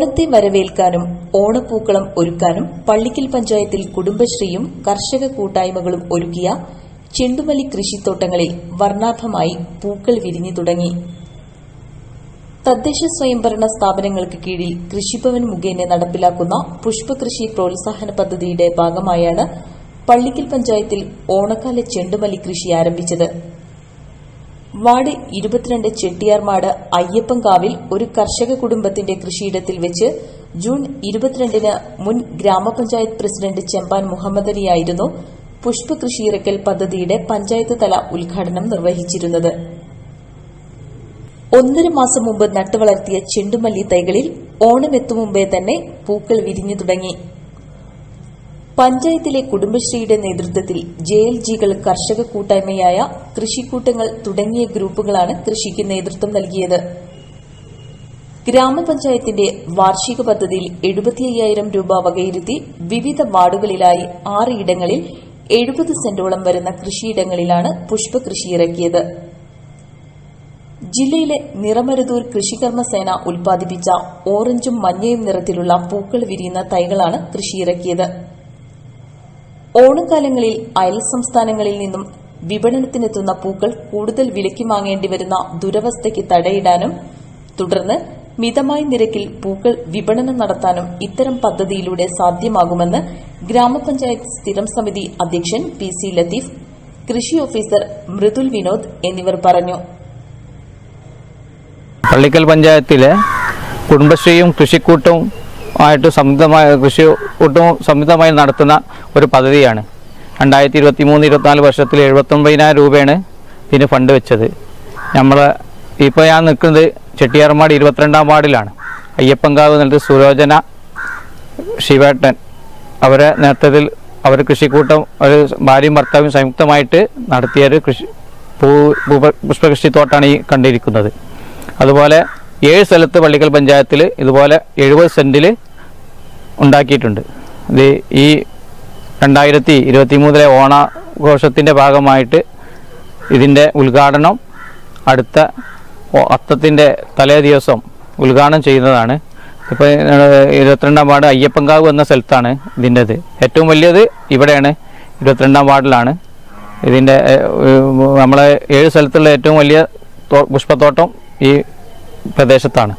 ഓണത്തെ വരവേൽക്കാനും ഓണപ്പൂക്കളം ഒരുക്കാനും പള്ളിക്കൽ പഞ്ചായത്തിൽ കുടുംബശ്രീയും കർഷക കൂട്ടായ്മകളും ഒരുക്കിയ ചെണ്ടുമല്ലി കൃഷിത്തോട്ടങ്ങളിൽ വർണാഭമായി പൂക്കൾ വിരിഞ്ഞു തുടങ്ങി. തദ്ദേശ സ്വയംഭരണ സ്ഥാപനങ്ങൾക്ക് കീഴിൽ കൃഷിഭവൻ മുഖേന നടപ്പിലാക്കുന്ന പുഷ്പകൃഷി പ്രോത്സാഹന പദ്ധതിയുടെ ഭാഗമായാണ് പള്ളിക്കൽ പഞ്ചായത്തിൽ ഓണക്കാല ചെണ്ടുമല്ലി കൃഷി ആരംഭിച്ചത്. വാർഡ് ഇരുപത്തിരണ്ട് ചെട്ടിയാർമാട് അയ്യപ്പൻകാവിൽ ഒരു കർഷക കുടുംബത്തിന്റെ കൃഷിയിടത്തിൽ വെച്ച് ജൂൺ ഇരുപത്തിരണ്ടിന് മുൻ ഗ്രാമപഞ്ചായത്ത് പ്രസിഡന്റ് ചെമ്പാൻ മുഹമ്മദ് അലിയായിരുന്നു പുഷ്പ ഇറക്കൽ പദ്ധതിയുടെ പഞ്ചായത്ത് തല ഉദ്ഘാടനം നിർവഹിച്ചിരുന്നത്. ഒന്നര മാസം മുമ്പ് നട്ടുവളർത്തിയ ചെണ്ടുമല്ലി തൈകളിൽ ഓണമെത്തും മുമ്പേ തന്നെ പൂക്കൾ വിരിഞ്ഞു തുടങ്ങി. പഞ്ചായത്തിലെ കുടുംബശ്രീയുടെ നേതൃത്വത്തിൽ ജെ എൽ ജികൾ കർഷക കൂട്ടായ്മയായ കൃഷിക്കൂട്ടങ്ങൾ തുടങ്ങിയ ഗ്രൂപ്പുകളാണ് കൃഷിക്ക് നേതൃത്വം നൽകിയത്. ഗ്രാമപഞ്ചായത്തിന്റെ വാർഷിക പദ്ധതിയിൽ എഴുപത്തിയ്യായിരം രൂപ വകയിരുത്തി വിവിധ വാർഡുകളിലായി ഇടങ്ങളിൽ എഴുപത് സെന്റോളം വരുന്ന കൃഷിയിടങ്ങളിലാണ് പുഷ്പകൃഷി ഇറക്കിയത്. ജില്ലയിലെ നിറമരുതൂർ കൃഷികർമ്മസേന ഉൽപ്പാദിപ്പിച്ച ഓറഞ്ചും മഞ്ഞയും നിറത്തിലുള്ള പൂക്കൾ വിരിയുന്ന തൈകളാണ് കൃഷിയിറക്കിയത്. ഓണക്കാലങ്ങളിൽ അയൽ സംസ്ഥാനങ്ങളിൽ നിന്നും വിപണനത്തിനെത്തുന്ന പൂക്കൾ കൂടുതൽ വിലയ്ക്ക് വാങ്ങേണ്ടി വരുന്ന ദുരവസ്ഥയ്ക്ക് തടയിടാനും തുടർന്ന് മിതമായ നിരക്കിൽ പൂക്കൾ വിപണനം നടത്താനും ഇത്തരം പദ്ധതിയിലൂടെ സാധ്യമാകുമെന്ന് ഗ്രാമപഞ്ചായത്ത് സ്ഥിരം സമിതി അധ്യക്ഷൻ പി സി ലത്തീഫ് കൃഷി ഓഫീസർ മൃദുൽ വിനോദ് എന്നിവർ പറഞ്ഞു. പള്ളിക്കൽ പഞ്ചായത്തിലെ കുടുംബശ്രീയും കൃഷിക്കൂട്ടവും ആയിട്ട് സംയുക്തമായ കൃഷി കൂട്ടവും സംയുക്തമായി നടത്തുന്ന ഒരു പദ്ധതിയാണ്. രണ്ടായിരത്തി ഇരുപത്തി മൂന്ന് ഇരുപത്തിനാല് വർഷത്തിൽ എഴുപത്തൊമ്പതിനായിരം രൂപയാണ് ഇതിന് ഫണ്ട് വെച്ചത്. നമ്മൾ ഇപ്പോൾ ഞാൻ നിൽക്കുന്നത് ചെട്ടിയാർമാട് ഇരുപത്തിരണ്ടാം വാർഡിലാണ്. അയ്യപ്പങ്കാവ് എന്നിട്ട് സുരോചന ശിവേട്ടൻ അവരെ നേതൃത്വത്തിൽ അവർ കൃഷിക്കൂട്ടം ഒരു ഭാര്യയും ഭർത്താവും സംയുക്തമായിട്ട് നടത്തിയ ഒരു കൃഷി പൂ ഭൂപ- പുഷ്പകൃഷിത്തോട്ടാണ് ഈ കണ്ടിരിക്കുന്നത്. അതുപോലെ ഏഴ് സ്ഥലത്ത് പള്ളിക്കൽ പഞ്ചായത്തിൽ ഇതുപോലെ എഴുപത് സെന്റിൽ ഉണ്ടാക്കിയിട്ടുണ്ട്. ഇത് ഈ രണ്ടായിരത്തി ഇരുപത്തി മൂന്നിലെ ഓണാഘോഷത്തിന്റെ ഭാഗമായിട്ട് ഇതിന്റെ ഉദ്ഘാടനം അടുത്ത അത്തത്തിന്റെ തലേ ദിവസം ഉദ്ഘാടനം ചെയ്യുന്നതാണ്. ഇപ്പോൾ ഇരുപത്തിരണ്ടാം വാർഡ് അയ്യപ്പങ്കാവ് എന്ന സ്ഥലത്താണ് ഇതിന്റെത്. ഏറ്റവും വലിയത് ഇവിടെയാണ്. ഇരുപത്തിരണ്ടാം വാർഡിലാണ് ഇതിന്റെ നമ്മളെ ഏഴ് സ്ഥലത്തുള്ള ഏറ്റവും വലിയ പുഷ്പത്തോട്ടം ഈ പ്രദേശത്താണ്.